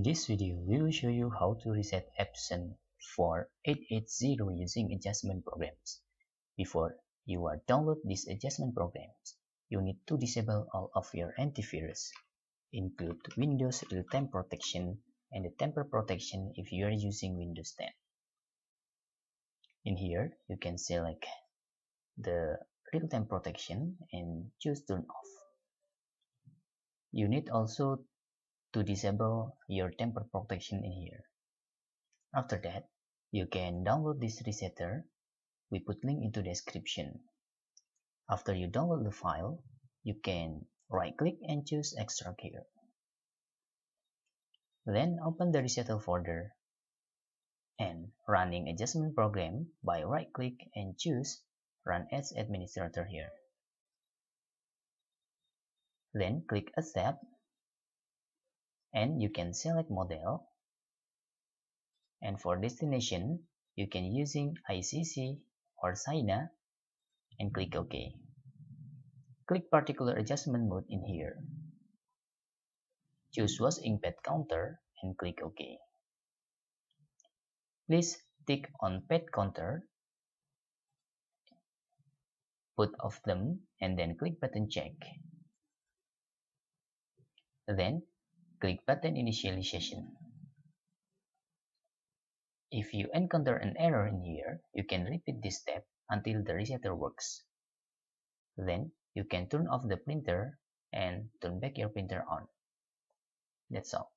In this video, we will show you how to reset Epson for 880 using adjustment programs. Before you are download these adjustment programs, you need to disable all of your antivirus, include Windows Real-Time Protection and the Tamper Protection if you are using Windows 10. In here, you can select the Real-Time Protection and choose Turn Off. You need also to disable your tamper protection in here. After that, you can download this resetter. We put link into description. After you download the file, you can right click and choose extract here. Then open the resetter folder and running adjustment program by right click and choose run as administrator here. Then click accept and you can select model and for destination you can using ICC or China and click OK. Click particular adjustment mode in here. Choose Waste inkpad counter and click OK. Please tick on pet counter, both of them and then click button check. Then click button initialization. If you encounter an error in here, you can repeat this step until the resetter works. Then you can turn off the printer and turn back your printer on. That's all.